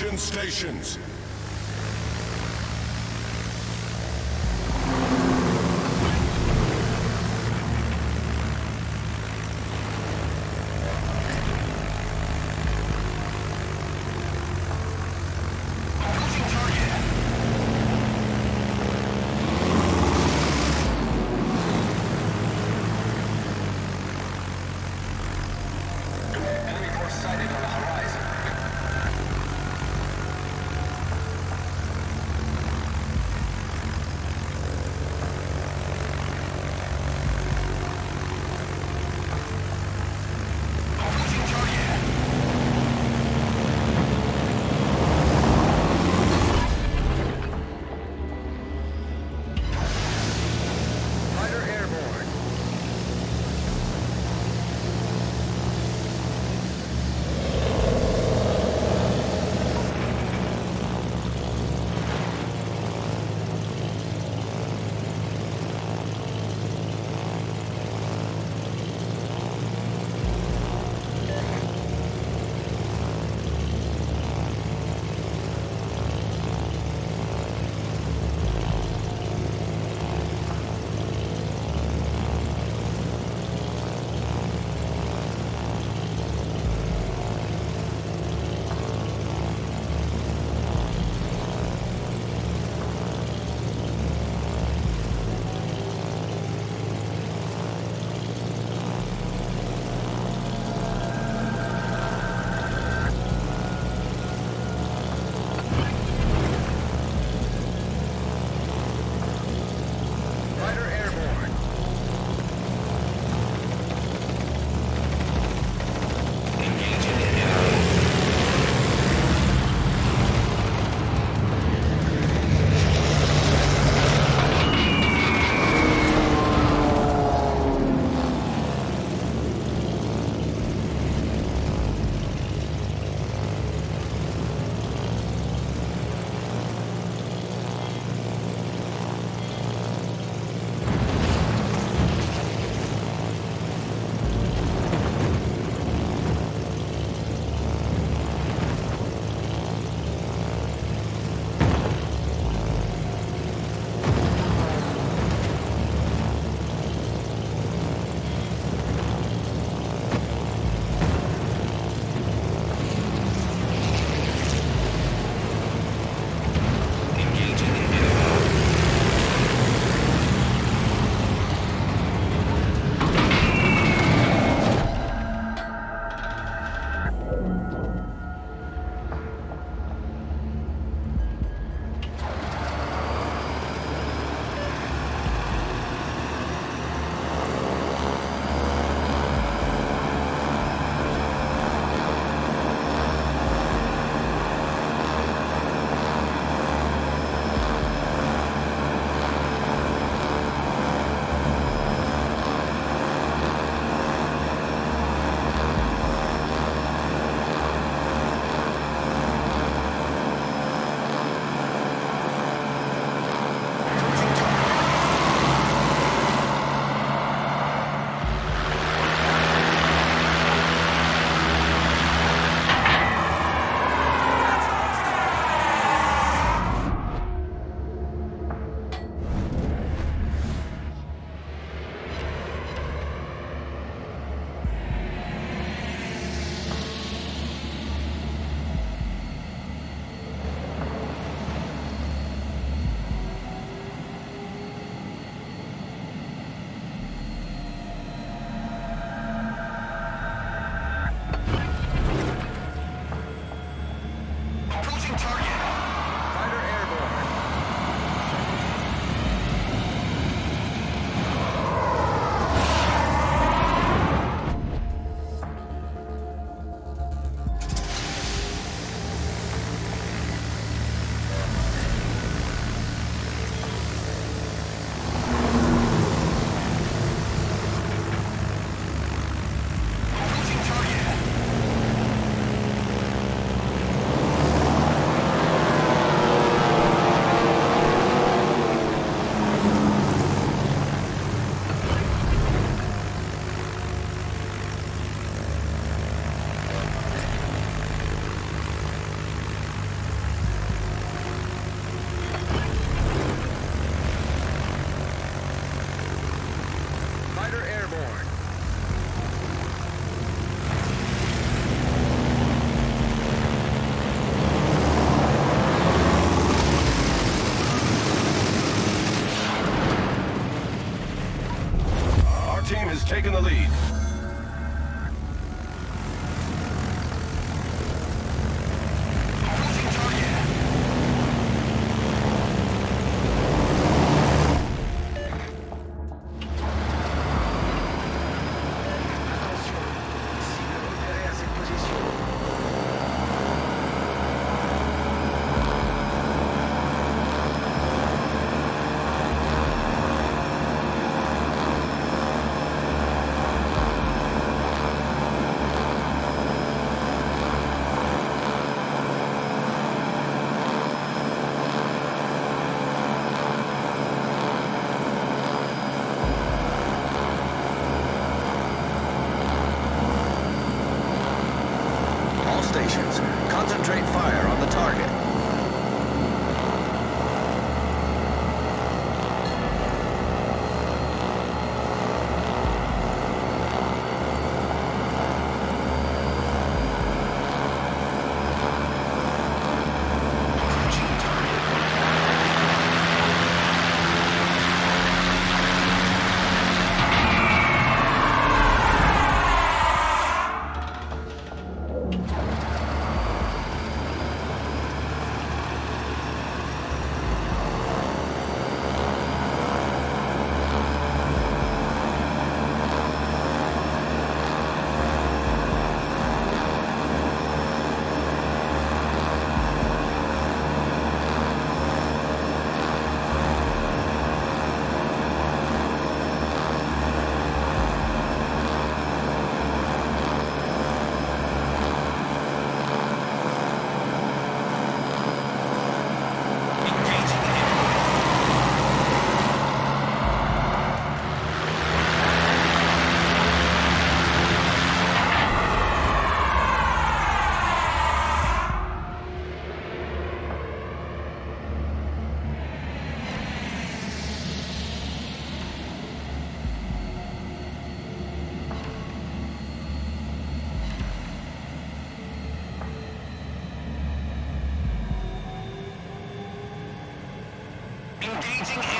Extraction stations. Engaging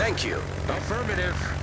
Thank you. Affirmative.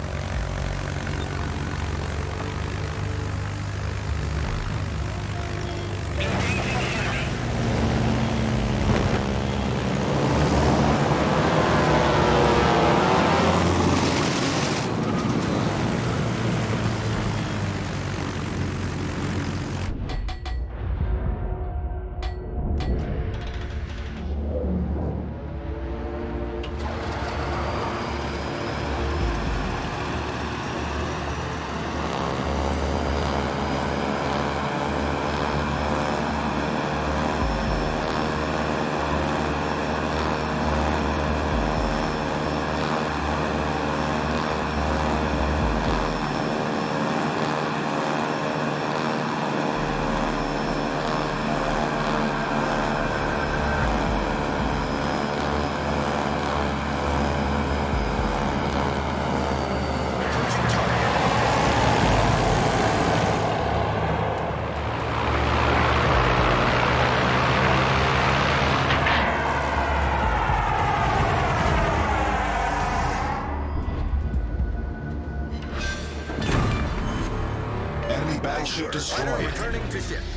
I should destroy it.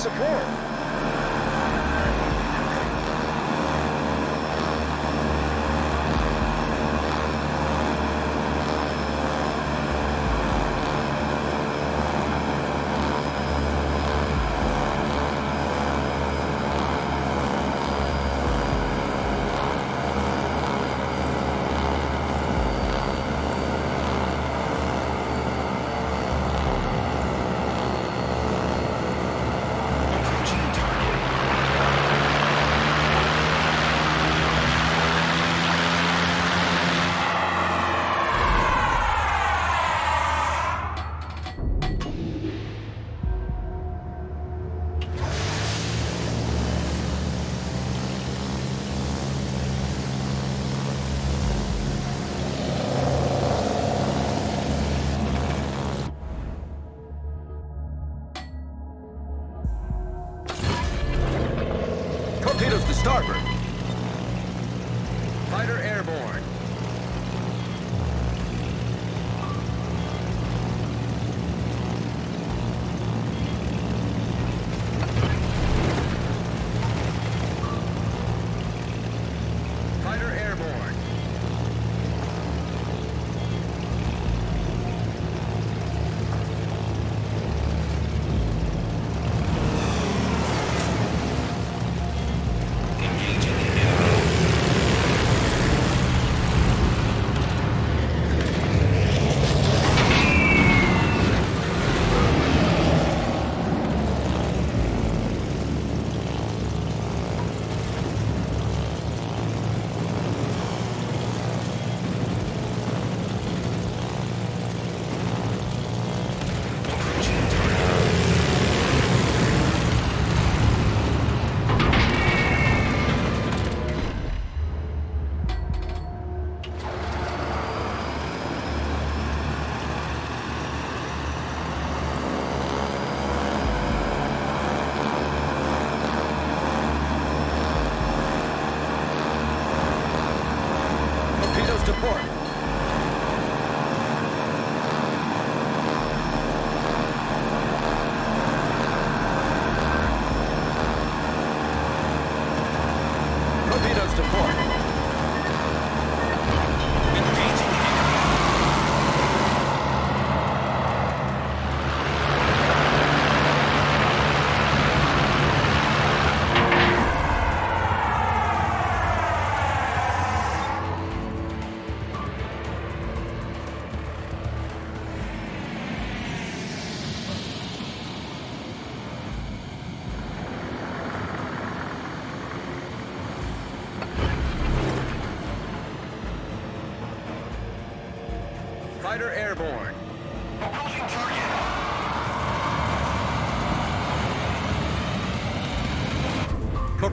Support. Starboard. Fighter airborne.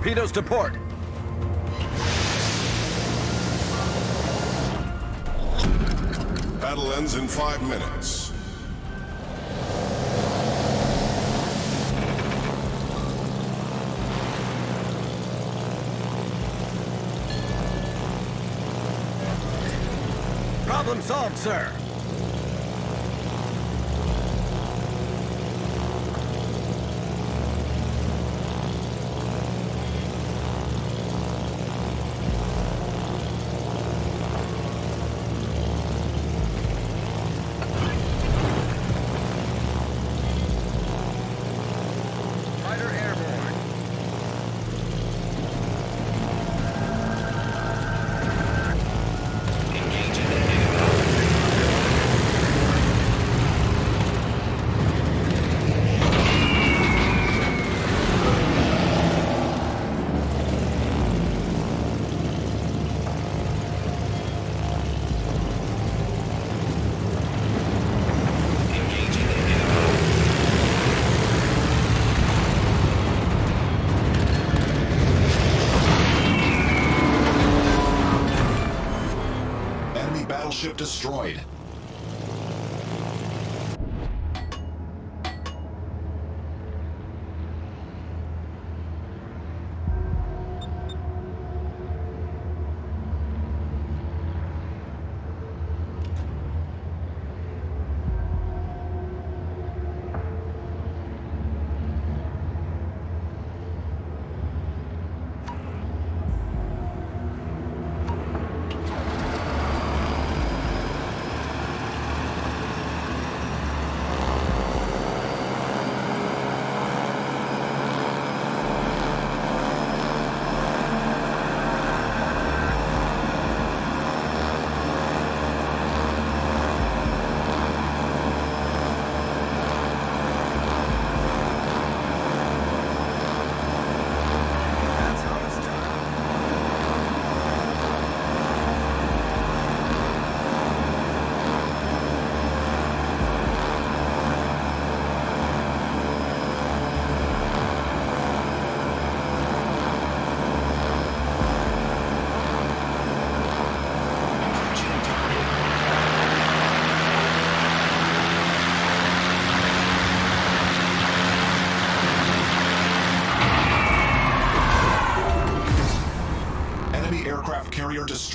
Torpedoes to port. Battle ends in five minutes. Problem solved, sir. Battleship destroyed.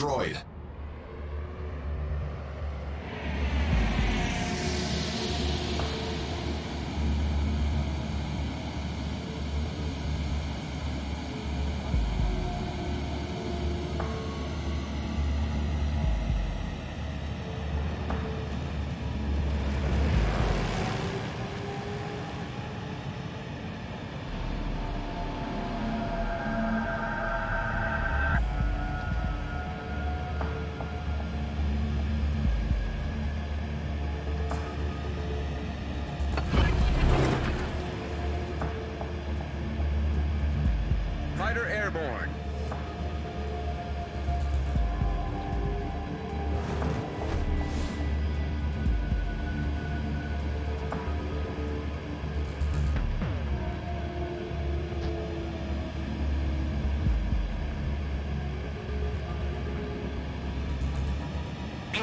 Destroyed.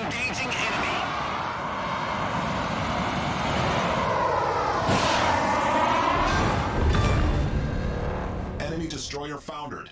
Engaging enemy. Enemy destroyer foundered.